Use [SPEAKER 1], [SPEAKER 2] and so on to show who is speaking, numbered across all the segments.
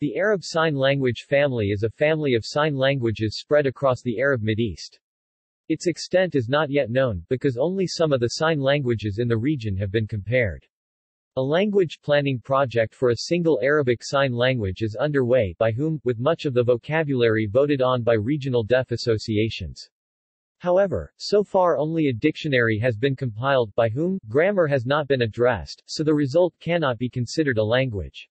[SPEAKER 1] The Arab Sign Language family is a family of sign languages spread across the Arab Mideast. Its extent is not yet known, because only some of the sign languages in the region have been compared. A language planning project for a single Arabic Sign Language is underway, by whom, with much of the vocabulary voted on by regional deaf associations. However, so far only a dictionary has been compiled, by whom, grammar has not been addressed, so the result cannot be considered a language.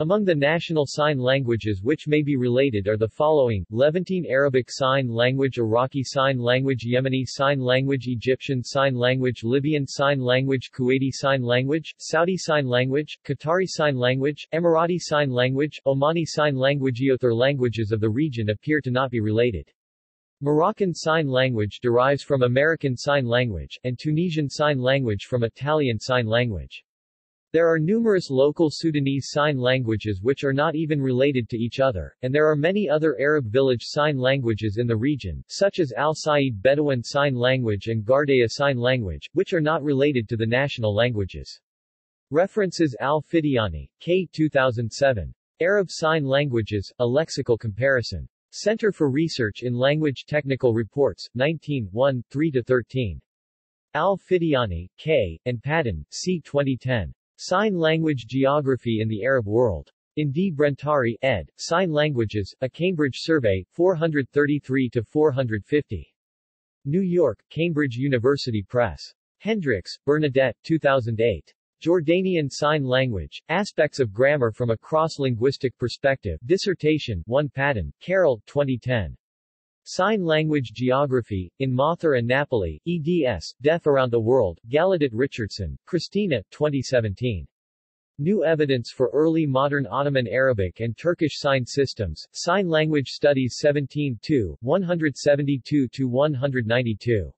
[SPEAKER 1] Among the national sign languages which may be related are the following, Levantine Arabic Sign Language Iraqi Sign Language Yemeni Sign Language Egyptian Sign Language Libyan Sign Language Kuwaiti Sign Language, Saudi Sign Language, Qatari Sign Language, Emirati Sign Language, Omani Sign Language Other languages of the region appear to not be related. Moroccan Sign Language derives from American Sign Language, and Tunisian Sign Language from Italian Sign Language. There are numerous local Sudanese sign languages which are not even related to each other, and there are many other Arab village sign languages in the region, such as Al-Sayyid Bedouin Sign Language and Ghardaia Sign Language, which are not related to the national languages. References Al Fityani, K. 2007. Arab Sign Languages, A Lexical Comparison. Center for Research in Language Technical Reports, 19 1, 3-13. Al-Fityani, K., and Padden, C. 2010. Sign Language Geography in the Arab World. In D. Brentari, ed., Sign Languages, A Cambridge Survey, 433-450. New York, Cambridge University Press. Hendriks, Bernadette, 2008. Jordanian Sign Language, Aspects of Grammar from a Cross-Linguistic Perspective, Dissertation, 1 Padden, Carol, 2010. Sign Language Geography, in Mathur and Napoli, eds, Deaf Around the World, Gallaudet Richardson, Kristina, 2017. New Evidence for Early Modern Ottoman Arabic and Turkish Sign Systems, Sign Language Studies 17 172-192.